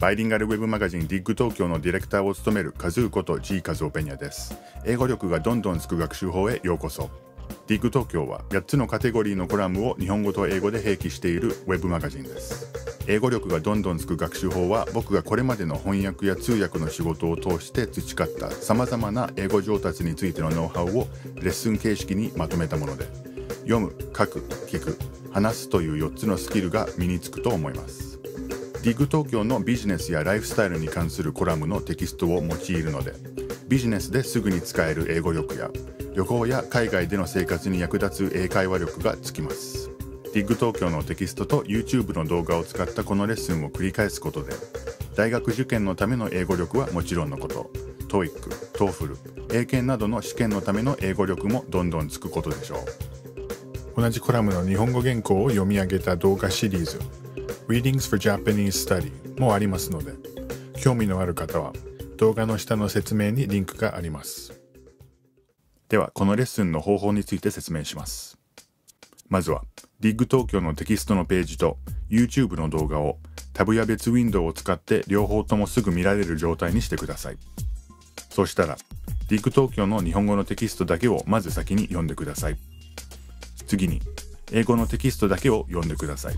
バイリンガルウェブマガジン DIG 東京のディレクターを務めるカズーこと G カズオペニャです。英語力がどんどんつく学習法へようこそ。DIG 東京は8つのカテゴリーのコラムを日本語と英語で併記しているウェブマガジンです。英語力がどんどんつく学習法は僕がこれまでの翻訳や通訳の仕事を通して培った様々な英語上達についてのノウハウをレッスン形式にまとめたもので読む、書く、聞く、話すという4つのスキルが身につくと思います。ディグ東京のビジネスやライフスタイルに関するコラムのテキストを用いるのでビジネスですぐに使える英語力や旅行や海外での生活に役立つ英会話力がつきます。ディグ東京のテキストと YouTube の動画を使ったこのレッスンを繰り返すことで大学受験のための英語力はもちろんのこと TOEIC、TOEFL、英検などの試験のための英語力もどんどんつくことでしょう。同じコラムの日本語原稿を読み上げた動画シリーズ。Readings for Japanese Study もありますので、興味のある方は動画の下の説明にリンクがあります。では、このレッスンの方法について説明します。まずは、DIG 東京のテキストのページと YouTube の動画をタブや別ウィンドウを使って両方ともすぐ見られる状態にしてください。そうしたら、DIG 東京の日本語のテキストだけをまず先に読んでください。次に、英語のテキストだけを読んでください。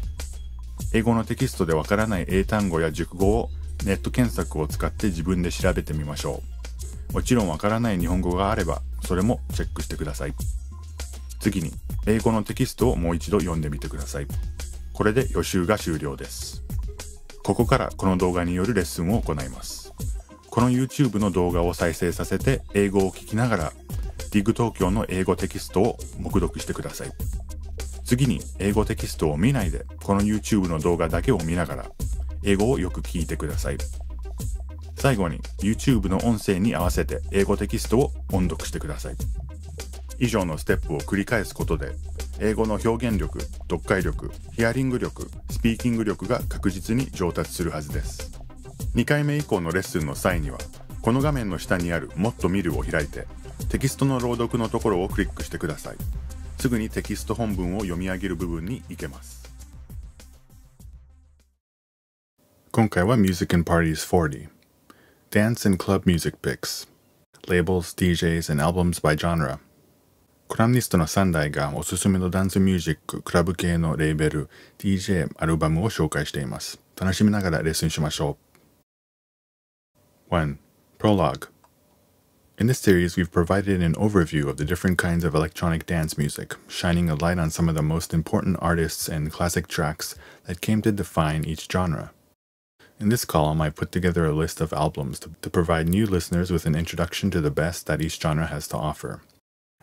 英語のテキストでわからない英単語や熟語をネット検索を使って自分で調べてみましょう。もちろんわからない日本語があれば、それもチェックしてください。次に、英語のテキストをもう一度読んでみてください。これで予習が終了です。ここからこの動画によるレッスンを行います。この YouTube の動画を再生させて英語を聞きながら DIG 東京の英語テキストを黙読してください。次に英語テキストを見ないでこの YouTube の動画だけを見ながら英語をよく聞いてください。最後に YouTube の音声に合わせて英語テキストを音読してください。以上のステップを繰り返すことで英語の表現力、読解力、ヒアリング力、スピーキング力が確実に上達するはずです。2回目以降のレッスンの際にはこの画面の下にあるもっと見るを開いてテキストの朗読のところをクリックしてください。すぐにテキスト本文を読み上げる部分に行けます。今回は Music and Parties 40 Dance and Club Music Picks Labels, DJs and Albums by Genre コラムニストの3台がおすすめのダンスミュージック、クラブ系のレーベル、DJ、アルバムを紹介しています。楽しみながらレッスンしましょう。1. Prologue In this series, we've provided an overview of the different kinds of electronic dance music, shining a light on some of the most important artists and classic tracks that came to define each genre. In this column, I put together a list of albums to, to, provide new listeners with an introduction to the best that each genre has to offer.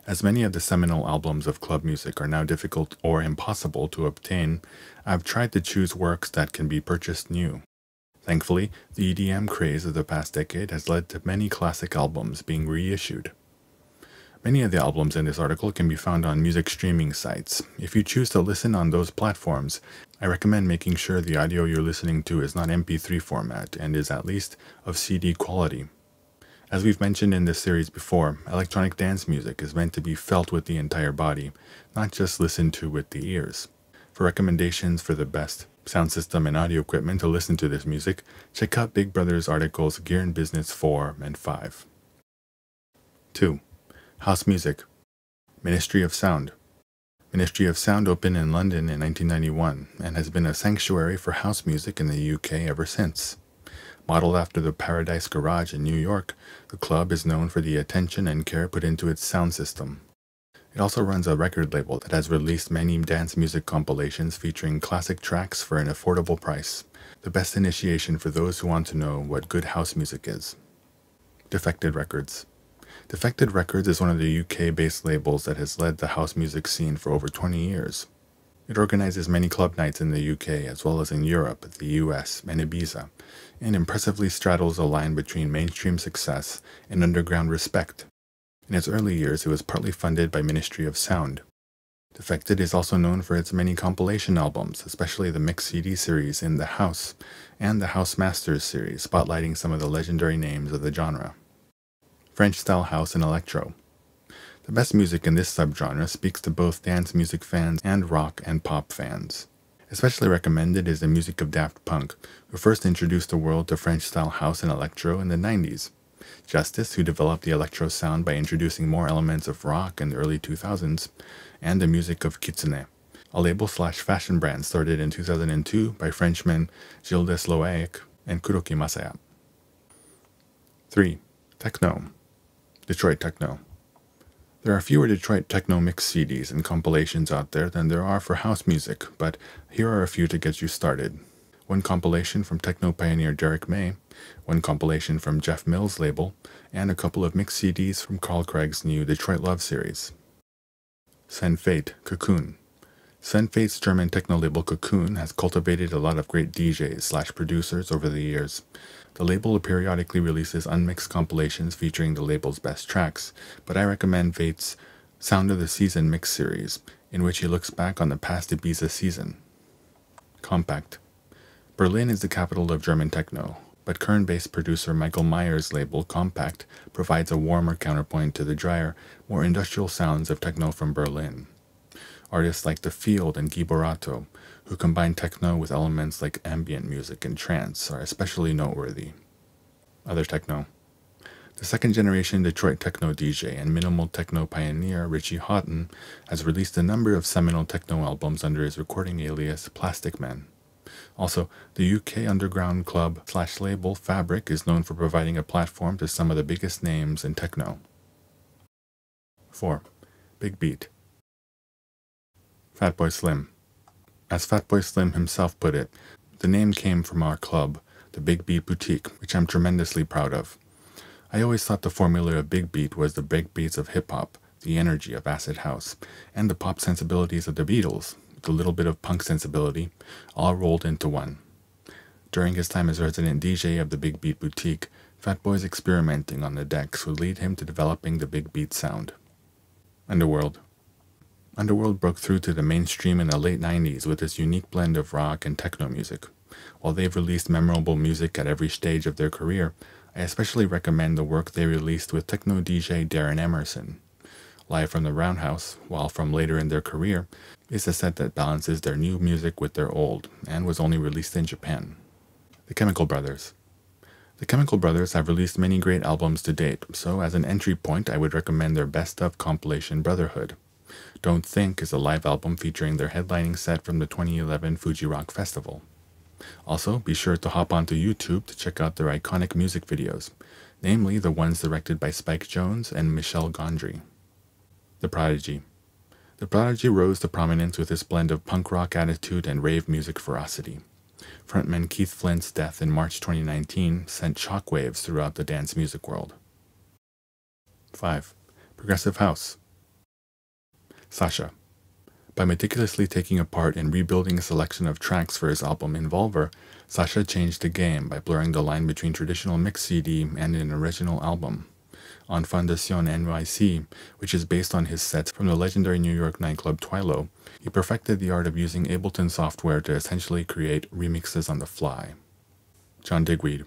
As many of the seminal albums of club music are now difficult or impossible to obtain, I've tried to choose works that can be purchased new. Thankfully, the EDM craze of the past decade has led to many classic albums being reissued. Many of the albums in this article can be found on music streaming sites. If you choose to listen on those platforms, I recommend making sure the audio you're listening to is not MP3 format and is at least of CD quality. As we've mentioned in this series before, electronic dance music is meant to be felt with the entire body, not just listened to with the ears. For recommendations for the best sound system and audio equipment to listen to this music, check out Big Brother's articles Gear and Business 4 and 5. 2. House Music Ministry of Sound Ministry of Sound opened in London in 1991 and has been a sanctuary for house music in the UK ever since. Modeled after the Paradise Garage in New York, the club is known for the attention and care put into its sound system. It also runs a record label that has released many dance music compilations featuring classic tracks for an affordable price. The best initiation for those who want to know what good house music is. Defected Records. Defected Records is one of the UK based labels that has led the house music scene for over 20 years. It organizes many club nights in the UK as well as in Europe, the US, and Ibiza, and impressively straddles a line between mainstream success and underground respect in its early years, it was partly funded by Ministry of Sound. Defected is also known for its many compilation albums, especially the mix CD series in The House and the House Masters series, spotlighting some of the legendary names of the genre. French style house and electro. The best music in this subgenre speaks to both dance music fans and rock and pop fans. Especially recommended is the music of Daft Punk, who first introduced the world to French style house and electro in the 90s. Justice, who developed the electro sound by introducing more elements of rock in the early 2000s, and the music of Kitsune, a label slash fashion brand started in 2002 by Frenchmen Gildas Loaëc and Kuroki Masaya. 3. Techno. Detroit Techno. There are fewer Detroit techno mix CDs and compilations out there than there are for house music, but here are a few to get you started. One compilation from techno pioneer Derrick May, one compilation from Jeff Mills' label, and a couple of mix CDs from Carl Craig's new Detroit Love series. Sven Väth, Cocoon. Sven Väth's German techno label Cocoon has cultivated a lot of great DJs slash producers over the years. The label periodically releases unmixed compilations featuring the label's best tracks, but I recommend Väth's Sound of the Season mix series, in which he looks back on the past Ibiza season. Kompakt. Berlin is the capital of German techno, but Köln-based producer Michael Mayer's label Kompakt provides a warmer counterpoint to the drier, more industrial sounds of techno from Berlin. Artists like The Field and Gui Boratto, who combine techno with elements like ambient music and trance, are especially noteworthy. Other techno. The second generation Detroit techno DJ and minimal techno pioneer Richie Hawtin has released a number of seminal techno albums under his recording alias Plastikman. Also, the UK underground club slash label Fabric is known for providing a platform to some of the biggest names in techno. 4. Big Beat Fatboy Slim. As Fatboy Slim himself put it, the name came from our club, the Big Beat Boutique, which I'm tremendously proud of. I always thought the formula of Big Beat was the big beats of hip hop, the energy of acid house, and the pop sensibilities of the Beatles, with a little bit of punk sensibility, all rolled into one. During his time as resident DJ of the Big Beat Boutique, Fatboy's experimenting on the decks would lead him to developing the Big Beat sound. Underworld Underworld broke through to the mainstream in the late 90s with its unique blend of rock and techno music. While they've released memorable music at every stage of their career, I especially recommend the work they released with techno DJ Darren Emerson. Live from the Roundhouse, while from later in their career, is a set that balances their new music with their old, and was only released in Japan. The Chemical Brothers. The Chemical Brothers have released many great albums to date, so as an entry point I would recommend their best of compilation Brotherhood. Don't Think is a live album featuring their headlining set from the 2011 Fuji Rock Festival. Also, be sure to hop onto YouTube to check out their iconic music videos, namely the ones directed by Spike Jonze and Michel Gondry. The Prodigy. The Prodigy rose to prominence with his blend of punk rock attitude and rave music ferocity. Frontman Keith Flint's death in March 2019 sent shockwaves throughout the dance music world. 5. Progressive House Sasha. By meticulously taking apart and rebuilding a selection of tracks for his album Involver, Sasha changed the game by blurring the line between traditional mix CD and an original album. On Fundacion NYC, which is based on his sets from the legendary New York nightclub Twilo, he perfected the art of using Ableton software to essentially create remixes on the fly. John Digweed.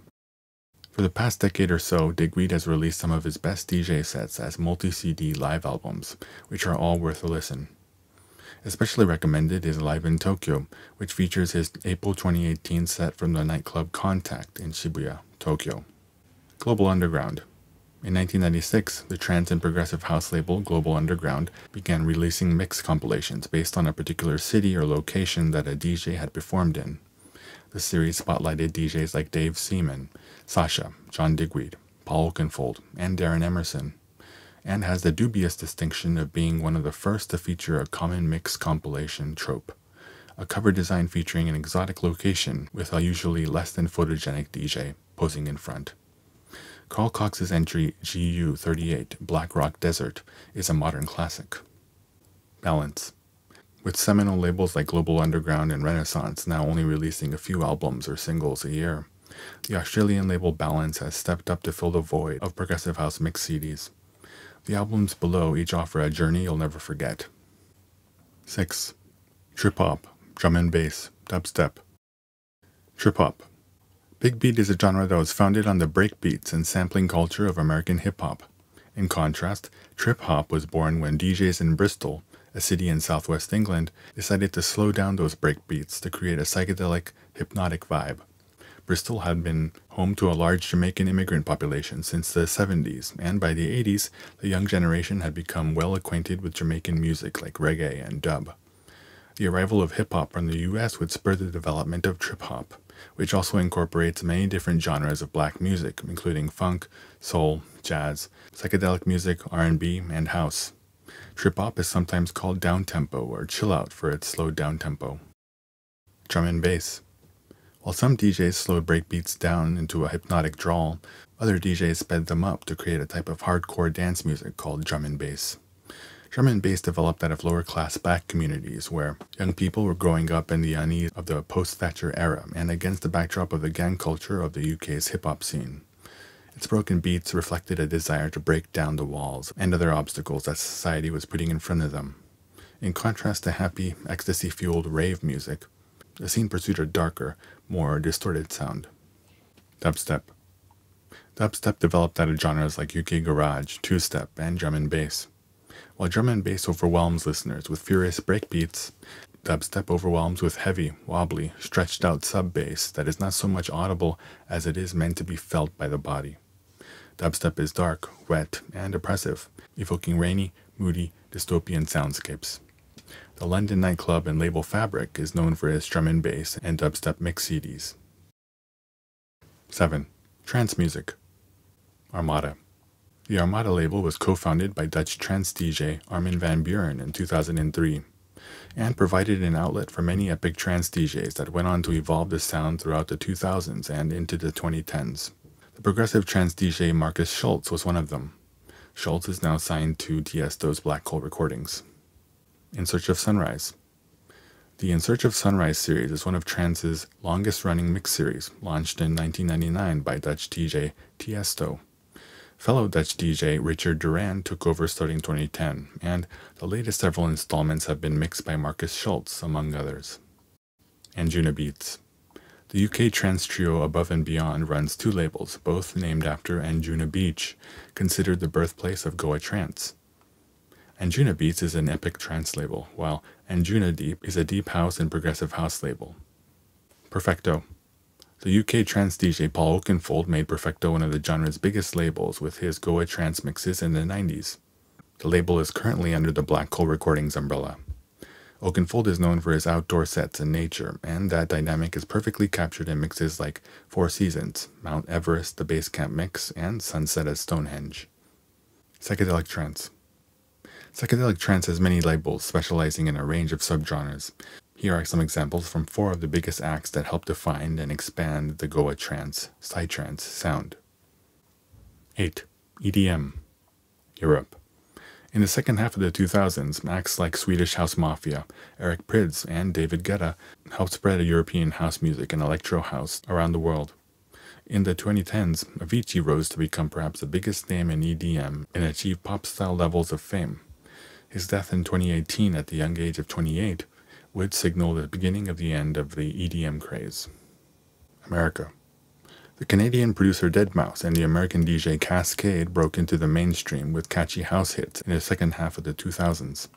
For the past decade or so, Digweed has released some of his best DJ sets as multi-CD live albums, which are all worth a listen. Especially recommended is Live in Tokyo, which features his April 2018 set from the nightclub Contact in Shibuya, Tokyo. Global Underground. In 1996, the trance and progressive house label Global Underground began releasing mix compilations based on a particular city or location that a DJ had performed in. The series spotlighted DJs like Dave Seaman, Sasha, John Digweed, Paul Oakenfold, and Darren Emerson, and has the dubious distinction of being one of the first to feature a common mix compilation trope, a cover design featuring an exotic location with a usually less than photogenic DJ posing in front. Carl Cox's entry GU38 Black Rock Desert is a modern classic. Balance with seminal labels like Global Underground and Renaissance now only releasing a few albums or singles a year, the Australian label Balance has stepped up to fill the void of progressive house mix CDs. The albums below each offer a journey you'll never forget. 6. Trip Hop, Drum and Bass, Dubstep. Trip Hop. Big Beat is a genre that was founded on the breakbeats and sampling culture of American hip hop. In contrast, Trip Hop was born when DJs in Bristol a city in southwest England, decided to slow down those breakbeats to create a psychedelic, hypnotic vibe. Bristol had been home to a large Jamaican immigrant population since the 70s, and by the 80s, the young generation had become well acquainted with Jamaican music like reggae and dub. The arrival of hip hop from the US would spur the development of trip hop, which also incorporates many different genres of black music, including funk, soul, jazz, psychedelic music, R&B, and house. Trip hop is sometimes called down tempo or chill out for its slowed down tempo. Drum and bass. While some DJs slowed breakbeats down into a hypnotic drawl, other DJs sped them up to create a type of hardcore dance music called drum and bass. Drum and bass developed out of lower class black communities where young people were growing up in the unease of the post Thatcher era and against the backdrop of the gang culture of the UK's hip hop scene. Its broken beats reflected a desire to break down the walls and other obstacles that society was putting in front of them. In contrast to happy, ecstasy fueled rave music, the scene pursued a darker, more distorted sound. Dubstep. Dubstep developed out of genres like UK garage, two step, and drum and bass. While drum and bass overwhelms listeners with furious breakbeats, dubstep overwhelms with heavy, wobbly, stretched out sub bass that is not so much audible as it is meant to be felt by the body. Dubstep is dark, wet, and oppressive, evoking rainy, moody, dystopian soundscapes. The London nightclub and label Fabric is known for its drum and bass and dubstep mix CDs. 7. Trance music. Armada. The Armada label was co-founded by Dutch trance DJ Armin van Buuren in 2003 and provided an outlet for many epic trance DJs that went on to evolve the sound throughout the 2000s and into the 2010s. The progressive trance DJ Markus Schulz was one of them. Schulz is now signed to Tiesto's Black Hole Recordings. In Search of Sunrise. The In Search of Sunrise series is one of trance's longest running mix series, launched in 1999 by Dutch DJ Tiesto. Fellow Dutch DJ Richard Durand took over starting 2010, and the latest several installments have been mixed by Markus Schulz, among others. Anjunabeats. The UK trance trio Above and Beyond runs two labels, both named after Anjuna Beach, considered the birthplace of Goa trance. Anjunabeats is an epic trance label, while Anjunadeep is a deep house and progressive house label. Perfecto. The UK trance DJ Paul Oakenfold made Perfecto one of the genre's biggest labels with his Goa trance mixes in the 90s. The label is currently under the Black Hole Recordings umbrella. Oakenfold is known for his outdoor sets and nature, and that dynamic is perfectly captured in mixes like Four Seasons, Mount Everest, the Base Camp Mix, and Sunset at Stonehenge. Psychedelic Trance Psychedelic trance has many labels specializing in a range of subgenres, here are some examples from four of the biggest acts that helped define and expand the Goa trance, psytrance sound. 8. EDM Europe In the second half of the 2000s, acts like Swedish House Mafia, Eric Prydz, and David Guetta helped spread European house music and electro house around the world. In the 2010s, Avicii rose to become perhaps the biggest name in EDM and achieve pop-style levels of fame. His death in 2018 at the young age of 28 would signal the beginning of the end of the EDM craze. America. The Canadian producer Deadmau5 and the American DJ Kaskade broke into the mainstream with catchy house hits in the second half of the 2000s.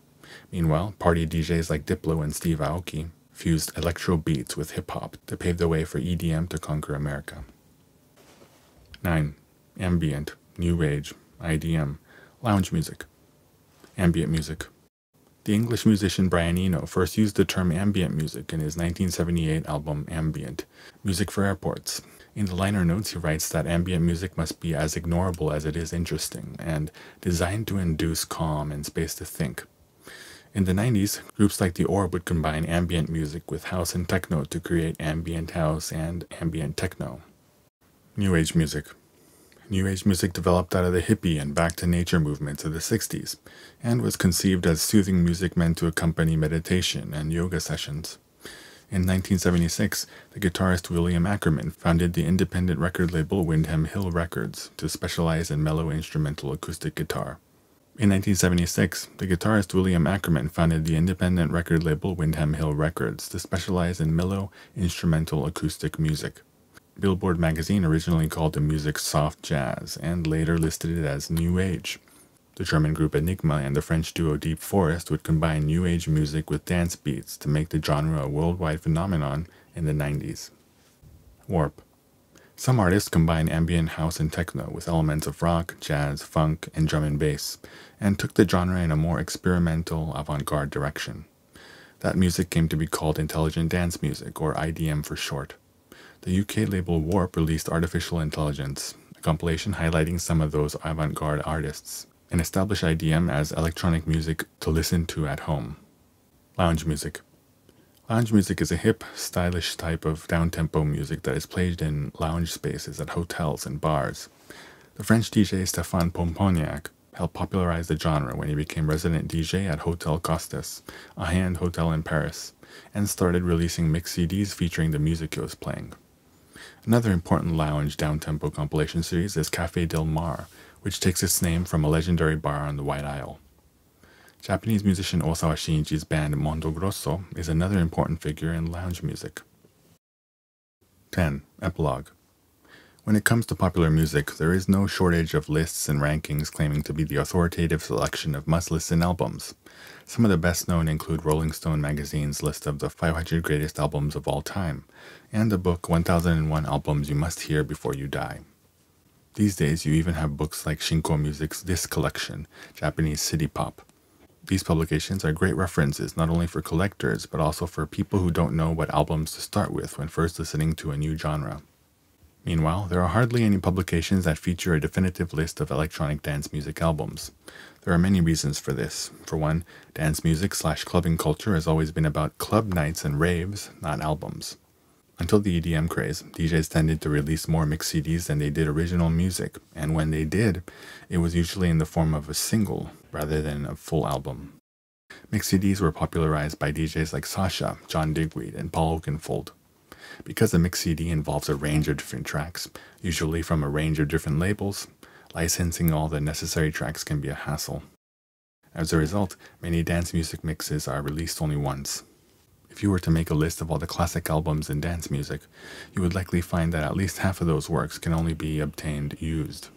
Meanwhile, party DJs like Diplo and Steve Aoki fused electro beats with hip hop to pave the way for EDM to conquer America. 9. Ambient, New Age, IDM, Lounge Music. Ambient Music. The English musician Brian Eno first used the term ambient music in his 1978 album Ambient, Music for Airports. In the liner notes, he writes that ambient music must be as ignorable as it is interesting and designed to induce calm and space to think. In the 90s, groups like The Orb would combine ambient music with house and techno to create ambient house and ambient techno. New Age music. New Age music developed out of the hippie and back to nature movements of the 60s, and was conceived as soothing music meant to accompany meditation and yoga sessions. In 1976, the guitarist William Ackerman founded the independent record label Windham Hill Records to specialize in mellow instrumental acoustic guitar. In 1976, the guitarist William Ackerman founded the independent record label Windham Hill Records to specialize in mellow instrumental acoustic music. Billboard magazine originally called the music soft jazz and later listed it as New Age. The German group Enigma and the French duo Deep Forest would combine new age music with dance beats to make the genre a worldwide phenomenon in the 90s. Warp. Some artists combine ambient house and techno with elements of rock, jazz, funk, and drum and bass, and took the genre in a more experimental, avant garde direction. That music came to be called intelligent dance music, or IDM for short. The UK label Warp released Artificial Intelligence, a compilation highlighting some of those avant garde artists, and established IDM as electronic music to listen to at home. Lounge music. Lounge music is a hip, stylish type of down-tempo music that is played in lounge spaces at hotels and bars. The French DJ Stéphane Pompougnac helped popularize the genre when he became resident DJ at Hotel Costes, a high-end hotel in Paris, and started releasing mix CDs featuring the music he was playing. Another important lounge downtempo compilation series is Café Del Mar, which takes its name from a legendary bar on the White Isle. Japanese musician Osawa Shinichi's band Mondo Grosso is another important figure in lounge music. 10. Epilogue When it comes to popular music, there is no shortage of lists and rankings claiming to be the authoritative selection of must-listen albums. Some of the best known include Rolling Stone magazine's list of the 500 greatest albums of all time, and the book 1001 Albums You Must Hear Before You Die. These days, you even have books like Shinko Music's Disc Collection, Japanese City Pop. These publications are great references not only for collectors, but also for people who don't know what albums to start with when first listening to a new genre. Meanwhile, there are hardly any publications that feature a definitive list of electronic dance music albums. There are many reasons for this. For one, dance music slash clubbing culture has always been about club nights and raves, not albums. Until the EDM craze, DJs tended to release more mix CDs than they did original music, and when they did, it was usually in the form of a single rather than a full album. Mix CDs were popularized by DJs like Sasha, John Digweed, and Paul Oakenfold. Because a mix CD involves a range of different tracks, usually from a range of different labels, licensing all the necessary tracks can be a hassle. As a result, many dance music mixes are released only once, if you were to make a list of all the classic albums in dance music, you would likely find that at least half of those works can only be obtained used.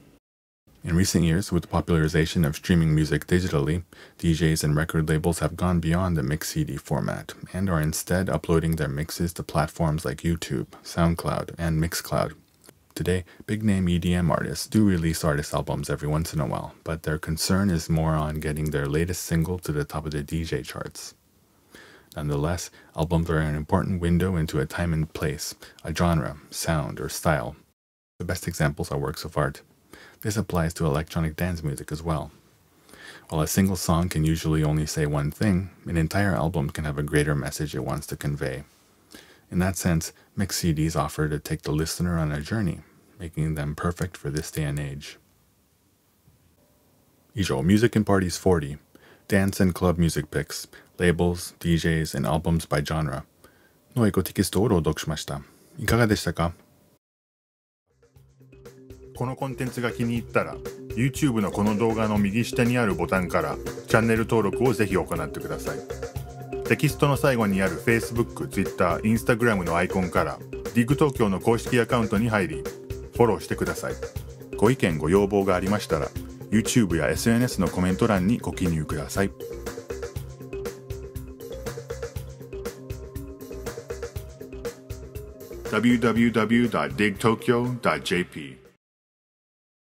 In recent years, with the popularization of streaming music digitally, DJs and record labels have gone beyond the mix CD format and are instead uploading their mixes to platforms like YouTube, SoundCloud, and Mixcloud. Today, big name EDM artists do release artist albums every once in a while, but their concern is more on getting their latest single to the top of the DJ charts. Nonetheless, albums are an important window into a time and place, a genre, sound, or style. The best examples are works of art. This applies to electronic dance music as well. While a single song can usually only say one thing, an entire album can have a greater message it wants to convey. In that sense, mix CDs offer to take the listener on a journey, making them perfect for this day and age. 以上 Music and Parties 40 Dance and Club Music Picks Labels, DJs, and Albums by Genre のエコテキストを朗読しました。いかがでしたか このコンテンツが気に入ったら YouTube のこの動画の右下にあるボタンからチャンネル登録をぜひ行ってくださいテキストの最後にある Facebook、Twitter、Instagram のアイコンから DIG 東京の公式アカウントに入りフォローしてくださいご意見ご要望がありましたら YouTube や SNS のコメント欄にご記入ください。www.digtokyo.jp